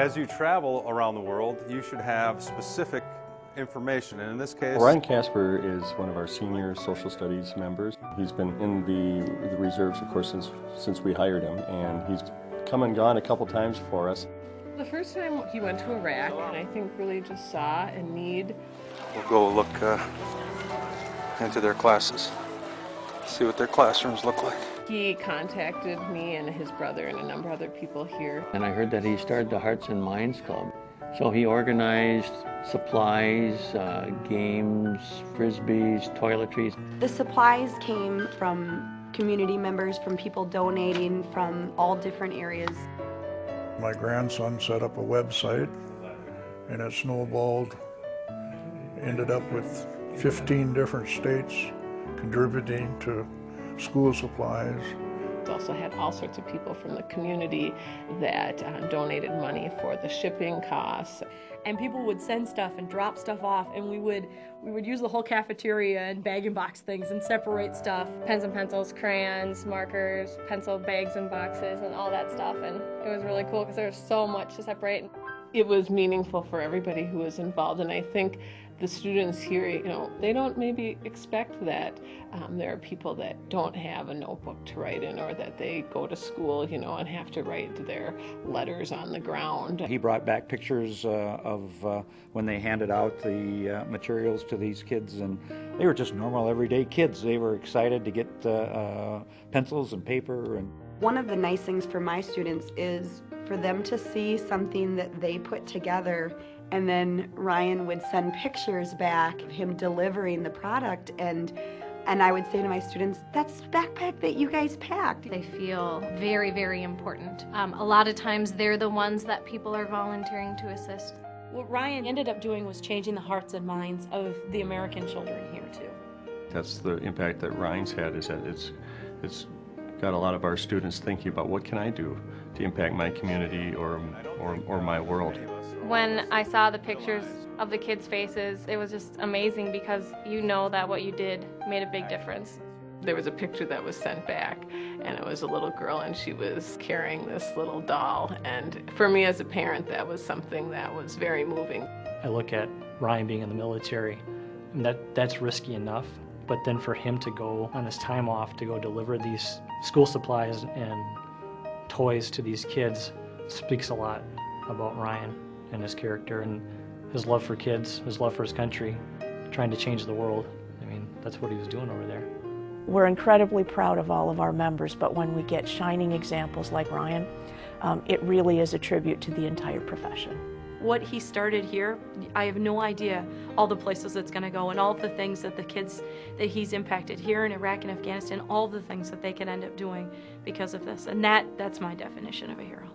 as you travel around the world, you should have specific information, and in this case... Ryan Casper is one of our senior social studies members. He's been in the, the reserves, of course, since, since we hired him, and he's come and gone a couple times for us. The first time he went to Iraq, and I think really just saw a need. We'll go look uh, into their classes, see what their classrooms look like. He contacted me and his brother and a number of other people here. And I heard that he started the Hearts and Minds Club. So he organized supplies, uh, games, frisbees, toiletries. The supplies came from community members, from people donating from all different areas. My grandson set up a website and it snowballed, ended up with 15 different states contributing to school supplies. Also had all sorts of people from the community that uh, donated money for the shipping costs. And people would send stuff and drop stuff off, and we would we would use the whole cafeteria and bag and box things and separate stuff. Pens and pencils, crayons, markers, pencil bags and boxes, and all that stuff. And it was really cool because there was so much to separate. It was meaningful for everybody who was involved, and I think the students here, you know, they don't maybe expect that. Um, there are people that don't have a notebook to write in or that they go to school, you know, and have to write their letters on the ground. He brought back pictures uh, of uh, when they handed out the uh, materials to these kids, and they were just normal, everyday kids. They were excited to get uh, uh, pencils and paper. and. One of the nice things for my students is for them to see something that they put together and then Ryan would send pictures back of him delivering the product and and I would say to my students, that's the backpack that you guys packed. They feel very, very important. Um, a lot of times they're the ones that people are volunteering to assist. What Ryan ended up doing was changing the hearts and minds of the American children here too. That's the impact that Ryan's had is that it's, it's got a lot of our students thinking about what can I do to impact my community or, or, or my world. When I saw the pictures of the kids' faces, it was just amazing because you know that what you did made a big difference. There was a picture that was sent back, and it was a little girl, and she was carrying this little doll. And for me as a parent, that was something that was very moving. I look at Ryan being in the military, and that, that's risky enough. But then for him to go on his time off to go deliver these school supplies and toys to these kids speaks a lot about Ryan and his character and his love for kids, his love for his country, trying to change the world. I mean, that's what he was doing over there. We're incredibly proud of all of our members, but when we get shining examples like Ryan, um, it really is a tribute to the entire profession. What he started here, I have no idea all the places it's going to go and all the things that the kids that he's impacted here in Iraq and Afghanistan, all the things that they can end up doing because of this. And that, that's my definition of a hero.